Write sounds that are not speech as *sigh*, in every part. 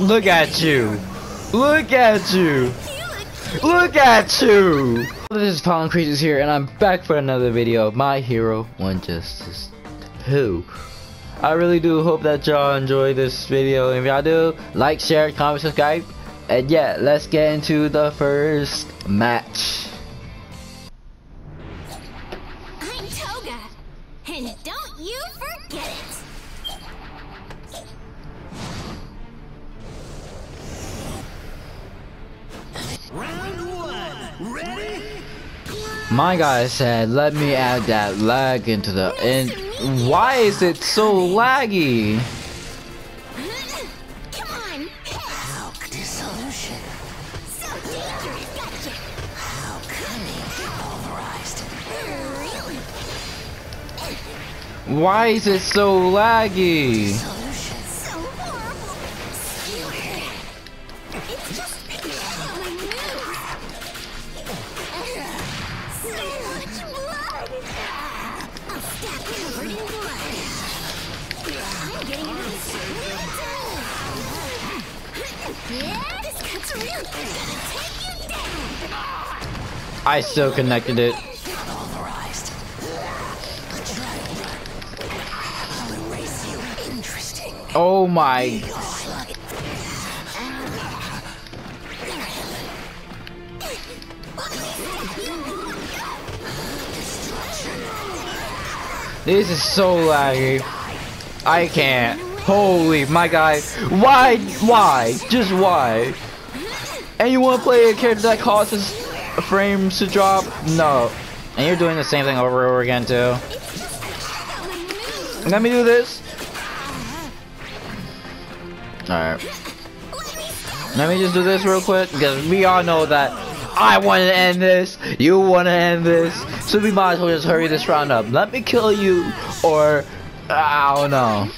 Look at you. Look at you. Look at you. This is FinalCrazez here, and I'm back for another video of My Hero One Justice 2. I really do hope that y'all enjoy this video. If y'all do, like, share, comment, subscribe. And yeah, let's get into the first match. My guy said, let me add that lag into the and why is it so laggy? Why is it so laggy? I still connected it. Oh my. This is so laggy. I can't. Holy my guy. Why? Why? Just why? And you want to play a character that causes frames to drop? No. And you're doing the same thing over and over again too. Let me do this. Alright. Let me just do this real quick because we all know that I want to end this, you want to end this, so we might as well just hurry this round up. Let me kill you, or I don't know.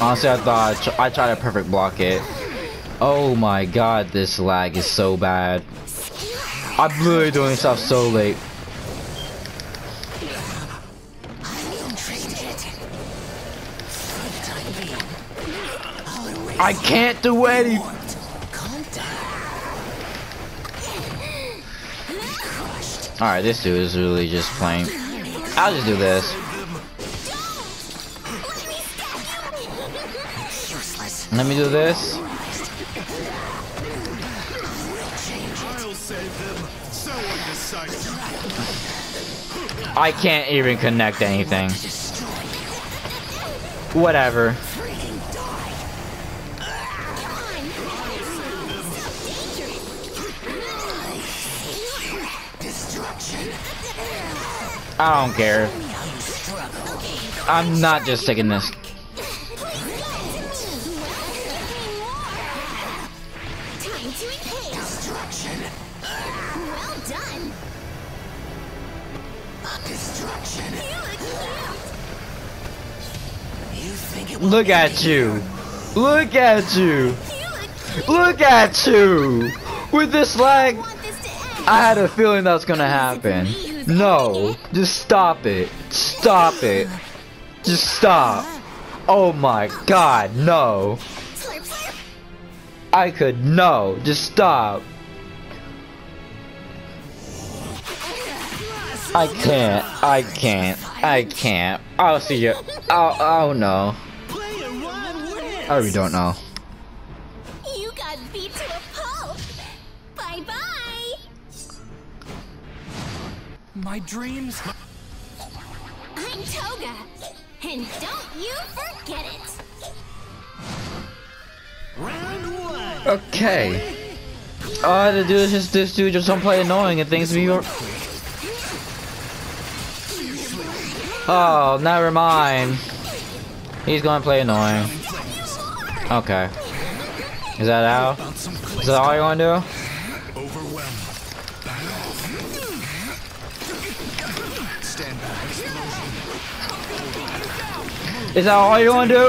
Honestly, I thought I, I tried to perfect block it. Oh my god, this lag is so bad. I'm literally doing stuff so late. I can't do any. Alright, this dude is really just playing. I'll just do this. Let me do this. I can't even connect anything. Whatever. I don't care. I'm not just taking this. Look at you. Look at you. Look at you. With this lag. I had a feeling that was gonna happen. No, just stop it. Stop it. Just stop. Oh my god, no. I could, no. Just stop. I can't. I can't. I can't. I'll see you. Oh, oh no. Player one. I really don't know. You got beat to a pulp. Bye bye. My dreams. I'm Toga, and don't you forget it. Round one. Okay. All I had to do is just this dude just don't play annoying and things be. Oh, never mind. He's gonna play annoying. Okay. Is that how? Is that all you wanna do? Overwhelmed. Stand back. Is that all you wanna do?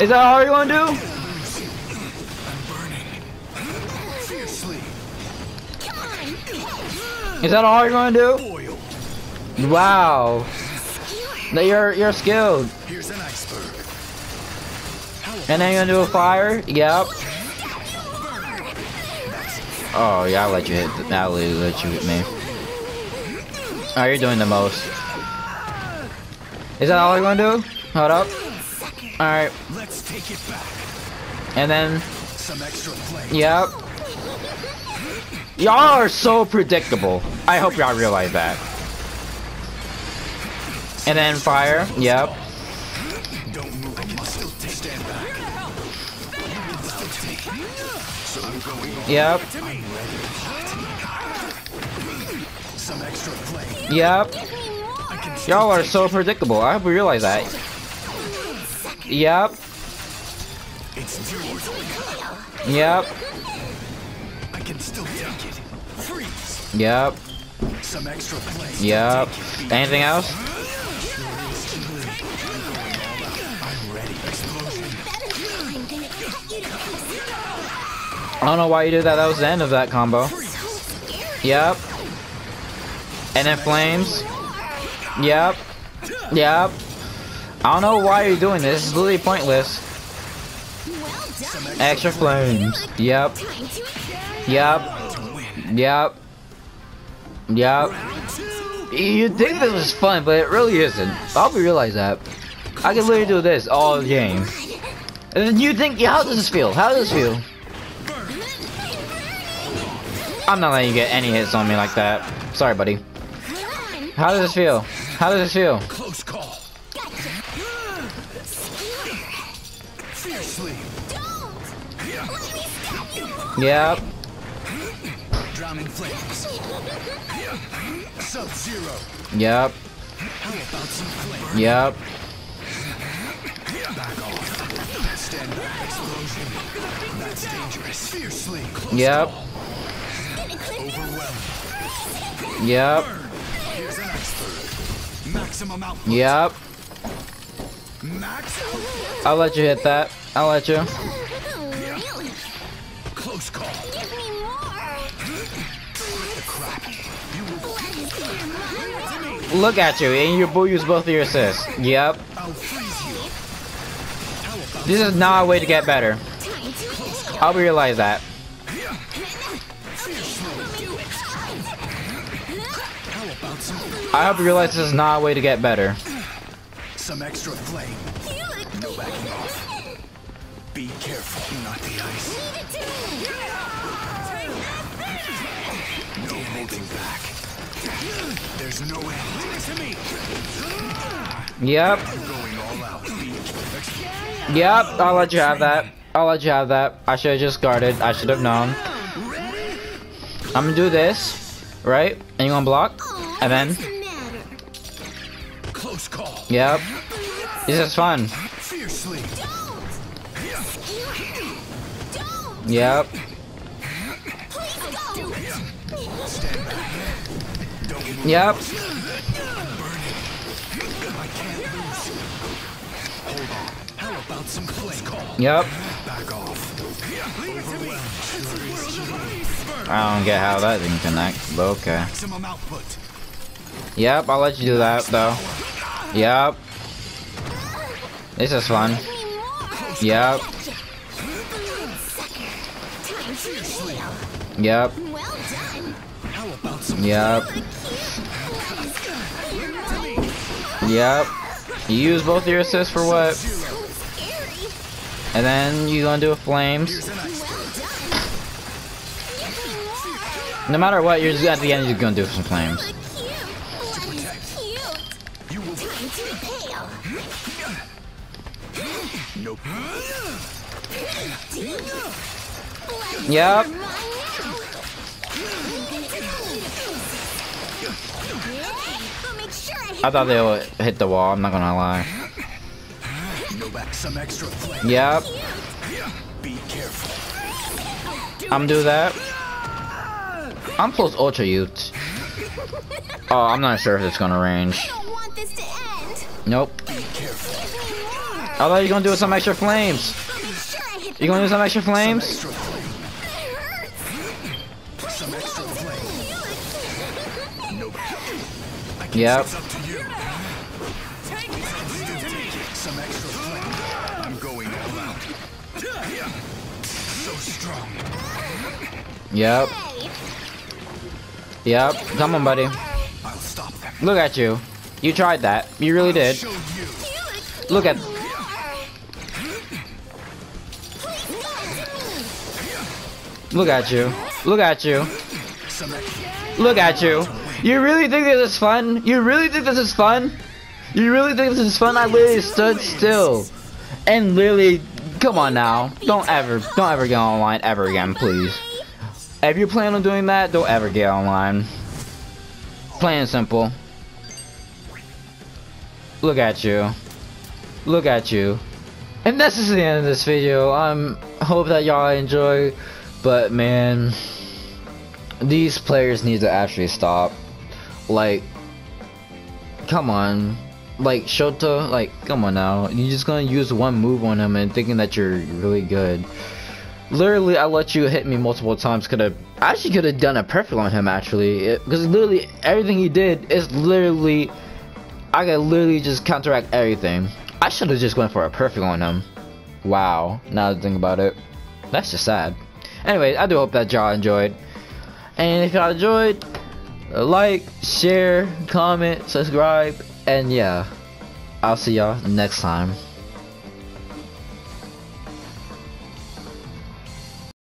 Is that all you wanna do? I'm burning. Fiercely. Is that all you're gonna do? Wow. You're you're skilled. And then you're gonna do a fire. Yep. Oh yeah, I'll let you hit. I'll let you hit me. Oh, you're doing the most. Is that all you're gonna do? Hold up. All right, Let's take it back. and then Some extra flame. yep. Y'all are so predictable. I hope y'all realize that. And then fire. Yep. Yep. I'm ready. Some extra flame. Yep. I can still Y'all are so predictable. I realize that. Yep. Yep. I can still take it. Freeze. Yep. Some extra flame. Yep. Anything else? I don't know why you did that. That was the end of that combo. Yep. And then flames. Yep. Yep. I don't know why you're doing this. It's literally pointless. Extra flames. Yep. Yep. Yep. Yep. Round two. You think this was fun, but it really isn't. I hope you realize that. I can literally do this all game. And then you think, yeah, how does this feel? How does this feel? I'm not letting you get any hits on me like that. Sorry, buddy. How does this feel? How does this feel? Close call. Fiercely. Don't. Let me stop you. Yep. Drowning flames. Sub zero. Yep. How about some flame? Yep. Back call. Yep. Here's an iceberg. Maximum output. Yep. Max. I'll let you hit that. I'll let you. Close call. Give me more. You will. What is your mind? Look at you, and you bo- use both of your assists. Yep. I'll freeze you. How about This is not a way to get better. Time to I hope you realize that. How about some I hope you realize this is not a way to get better. some extra flame? No backing off. Be careful. Not the ice. No holding back. There's no end. To me. Yep. I'm going all out. Be Yep. I'll let you have that. I'll let you have that. I should have just guarded. I should have known. I'm gonna do this, right? And you gonna block? And then, close call. yep. This is fun. Fiercely. Yep. Stand. Don't move. Yep. I I don't get how that didn't connect, but okay. Yep, I'll let you do that though. Yep. This is fun. Yep. Yep. Yep. Yep. You use both your assists for what? And then you gonna do a flames. No matter what, you're just at the end you're gonna do some flames. Look cute. What is cute? You will. Time to pale. Nope. Yep. I'll make sure I thought they would hit the wall, I'm not gonna lie. No back. Some extra flame. Yep. I'm do that. I'm close ultra ute. *laughs* Oh, I'm not sure if it's gonna range. I don't want this to end. Nope. Be careful. Give me more. I thought you were gonna do some extra flames. I'll make sure I hit You gonna do some extra flames? extra flame. It hurts. Some extra flame. No back. I guess Yep. it's Yep. Come on, buddy. Look at you. You tried that. You really did. Look at. Look at you. Look at you. Look at you. You really think this is fun? You really think this is fun? You really think this is fun? I literally stood still. And literally, come on now. Don't ever, don't ever get online ever again, please. If you plan on doing that, don't ever get online. Plain and simple. Look at you. Look at you. And this is the end of this video. I'm hope that y'all enjoy, but man, these players need to actually stop. Like, come on. Like, Shoto, like, come on now. You're just gonna use one move on him and thinking that you're really good. Literally, I let you hit me multiple times. Could have, actually could have done a perfect on him actually, because literally everything he did is literally, I could literally just counteract everything. I should have just went for a perfect on him. Wow. Now that I think about it, that's just sad. Anyway, I do hope that y'all enjoyed. And if y'all enjoyed, like, share, comment, subscribe, and yeah, I'll see y'all next time.